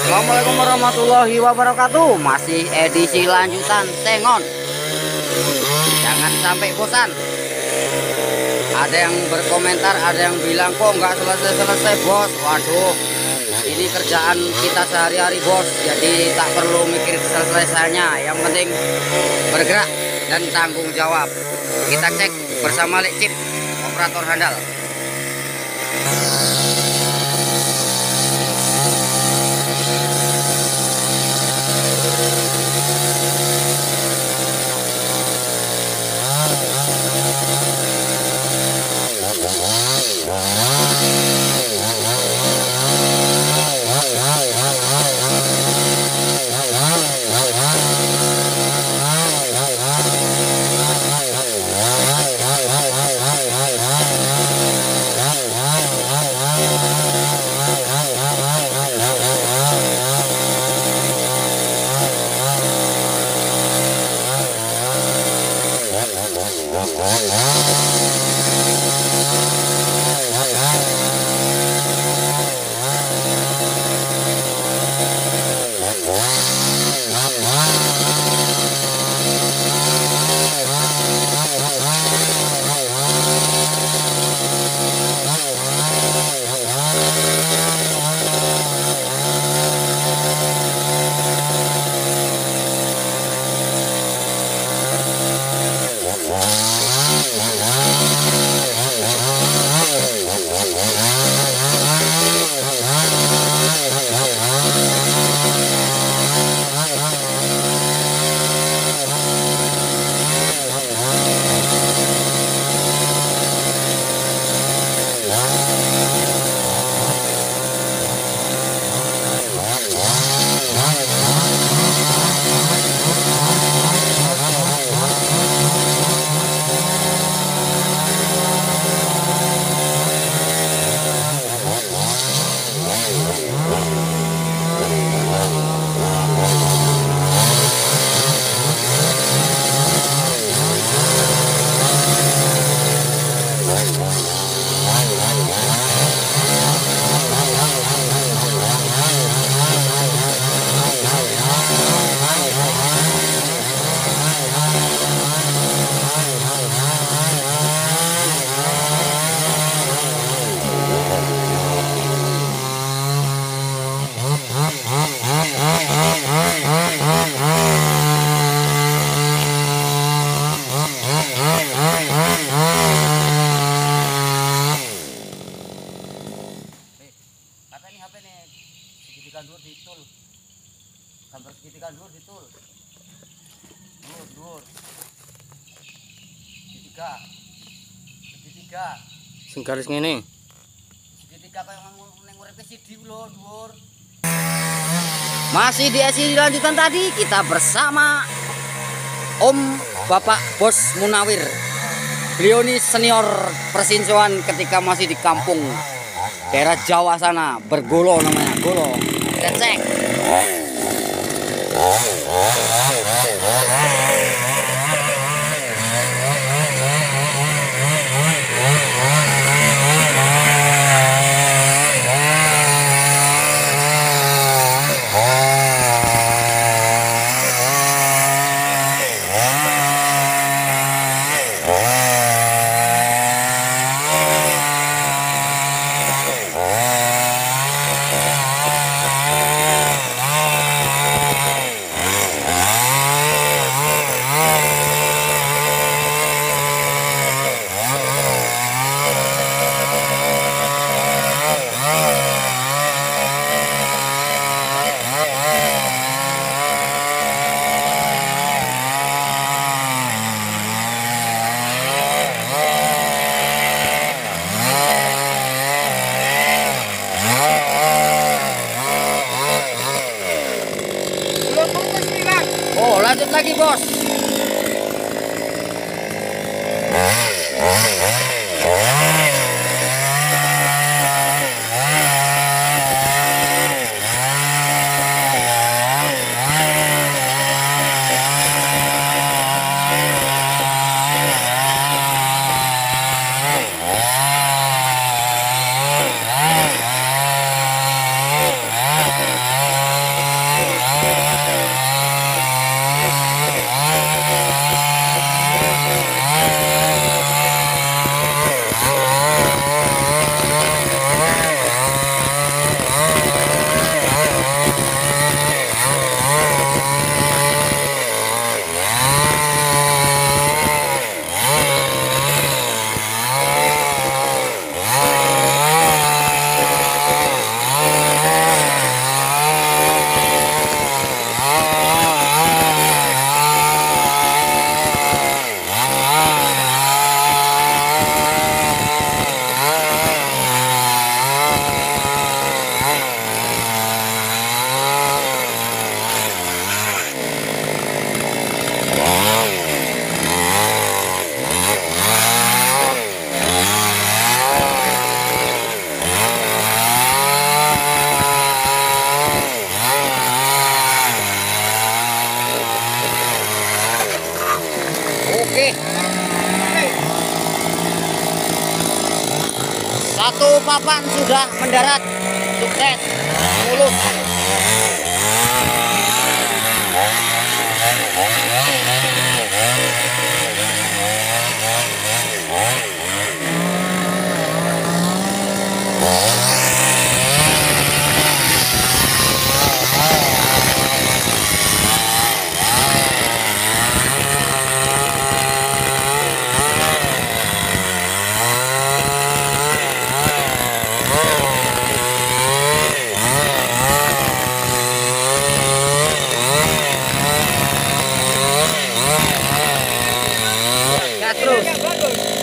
Assalamualaikum warahmatullahi wabarakatuh. Masih edisi lanjutan Sengon Jangan sampai bosan. Ada yang berkomentar Ada yang bilang kok nggak selesai-selesai bos? Waduh Ini kerjaan kita sehari-hari bos. Jadi tak perlu mikir selesainya Yang penting bergerak dan tanggung jawab. Kita cek bersama Lek Cip Operator handal Bye. Segitiga segitiga. Sing garis ngene. segitiga kayak neng uripe sidi lho dur masih di edisi lanjutan tadi kita bersama Om Bapak Bos Munawir. Beliau ini senior persinsuan ketika masih di kampung daerah Jawa sana bergolo namanya golo. Kita cek Oh lanjut papan sudah mendarat. Sukses. Mulus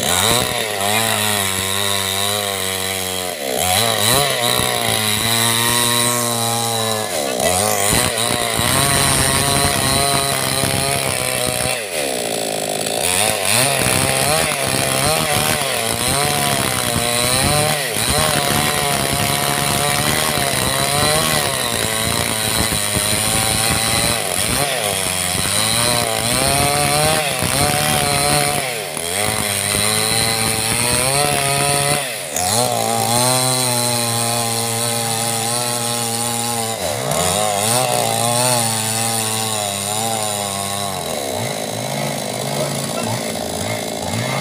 Oh,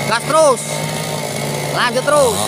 gas terus. Lanjut terus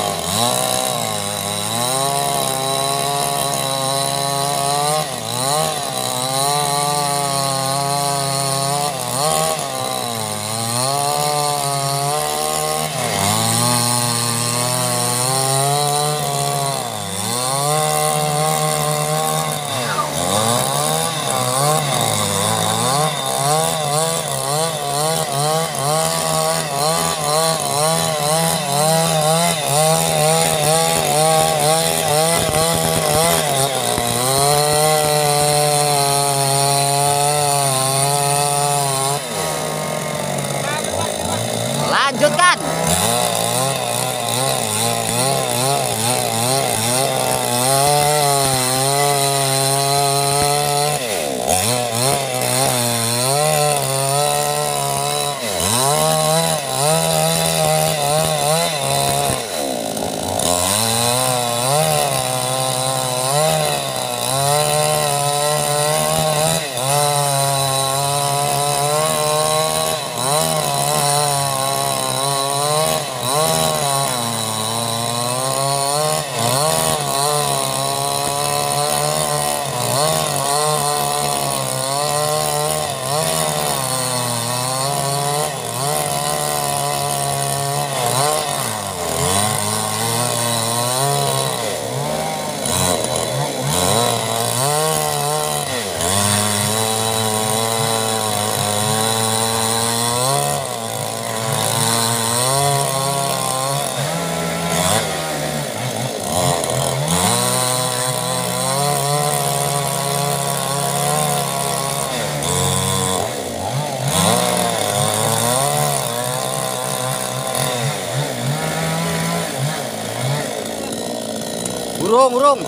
burung burung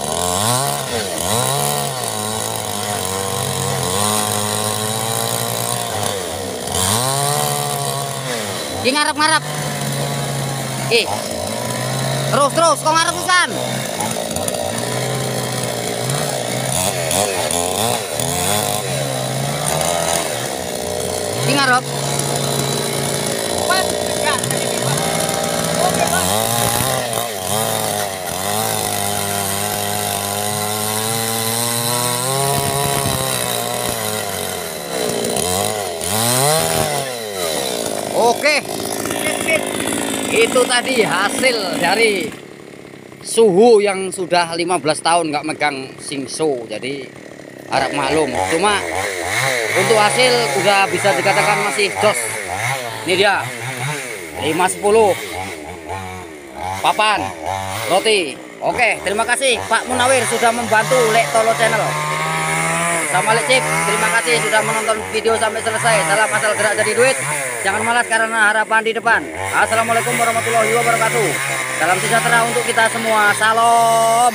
Ki ngarep ngarep Ki terus terus kok ngarep pisan Ki ngarep Oke. Itu tadi hasil dari suhu yang sudah 15 tahun nggak megang singso. Jadi harap maklum. Cuma untuk hasil udah bisa dikatakan masih jos. Ini dia. 510 papan roti. Oke, terima kasih Pak Munawir sudah membantu Lek Tolo Channel. Sama Lek terima kasih sudah menonton video sampai selesai. Salam asal gerak jadi duit. Jangan malas karena harapan di depan. Assalamualaikum warahmatullahi wabarakatuh. Salam sejahtera untuk kita semua. Salam.